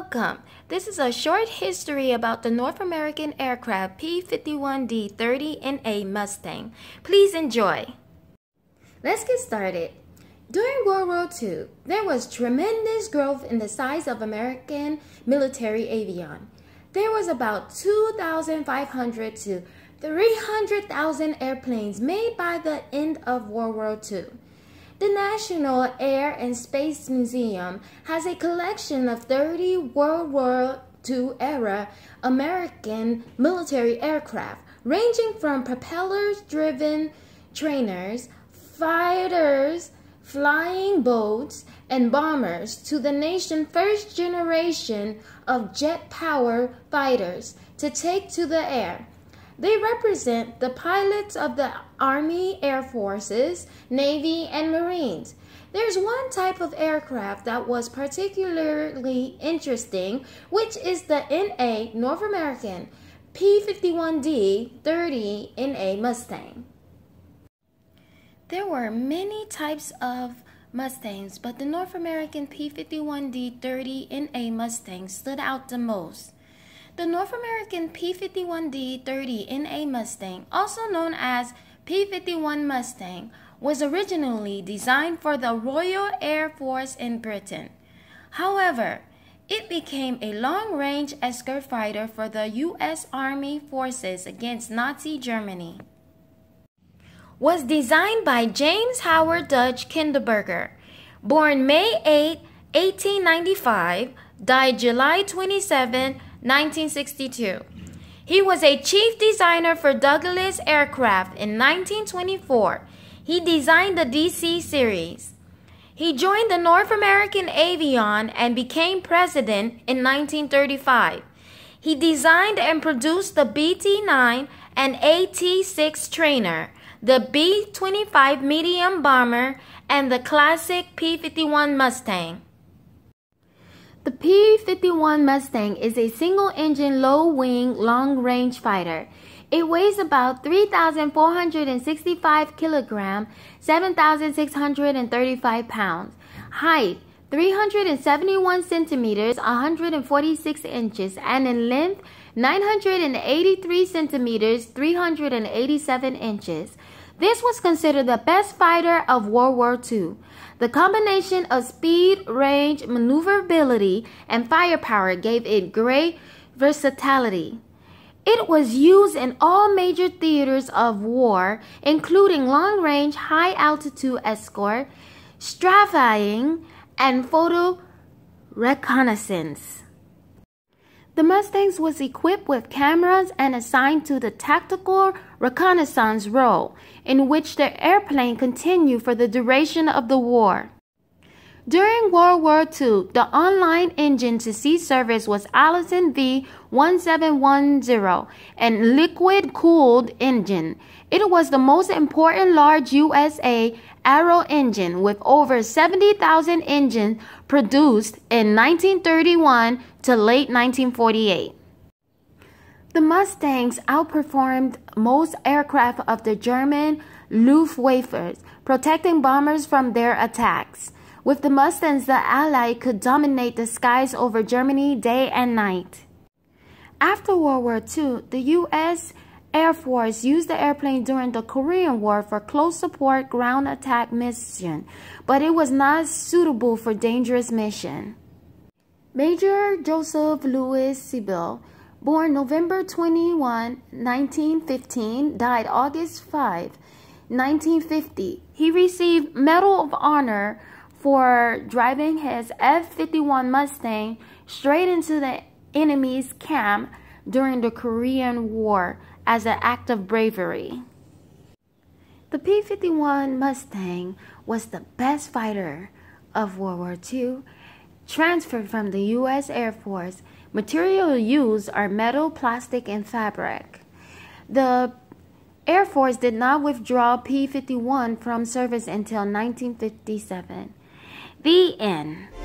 Welcome. This is a short history about the North American aircraft P-51D 30NA Mustang. Please enjoy. Let's get started. During World War II, there was tremendous growth in the size of American military avion. There was about 2,500 to 300,000 airplanes made by the end of World War II. The National Air and Space Museum has a collection of 30 World War II era American military aircraft, ranging from propellers-driven trainers, fighters, flying boats, and bombers to the nation's first generation of jet-powered fighters to take to the air. They represent the pilots of the Army, Air Forces, Navy, and Marines. There's one type of aircraft that was particularly interesting, which is the NA North American P-51D 30 NA Mustang. There were many types of Mustangs, but the North American P-51D 30 NA Mustang stood out the most. The North American P-51D 30 NA Mustang, also known as P-51 Mustang, was originally designed for the Royal Air Force in Britain. However, it became a long-range escort fighter for the U.S. Army forces against Nazi Germany. Was designed by James Howard Dutch Kindelberger. Born May 8, 1895, died July 27, 1962. He was a chief designer for Douglas Aircraft in 1924. He designed the DC series. He joined the North American Avion and became president in 1935. He designed and produced the BT-9 and AT-6 trainer, the B-25 medium bomber, and the classic P-51 Mustang. The P-51 Mustang is a single-engine, low-wing, long-range fighter. It weighs about 3,465 kilograms, 7,635 pounds. Height, 371 centimeters, 146 inches, and in length, 983 centimeters, 387 inches. This was considered the best fighter of World War II. The combination of speed, range, maneuverability, and firepower gave it great versatility. It was used in all major theaters of war, including long-range, high-altitude escort, strafing, and photo reconnaissance. The Mustangs was equipped with cameras and assigned to the tactical reconnaissance role, in which the airplane continued for the duration of the war. During World War II, the online engine to sea service was Allison V1710, an liquid-cooled engine. It was the most important large USA aero engine with over 70,000 engines produced in 1931 to late 1948. The Mustangs outperformed most aircraft of the German Luftwaffe, protecting bombers from their attacks. With the Mustangs, the Allies could dominate the skies over Germany day and night. After World War II, the U.S. Air Force used the airplane during the Korean War for close support ground attack mission, but it was not suitable for dangerous mission. Major Joseph Louis Sebille, born November 21, 1915, died August 5, 1950. He received Medal of Honor for driving his F-51 Mustang straight into the enemy's camp during the Korean War as an act of bravery. The P-51 Mustang was the best fighter of World War II. Transferred from the U.S. Air Force, material used are metal, plastic, and fabric. The Air Force did not withdraw P-51 from service until 1957. The end.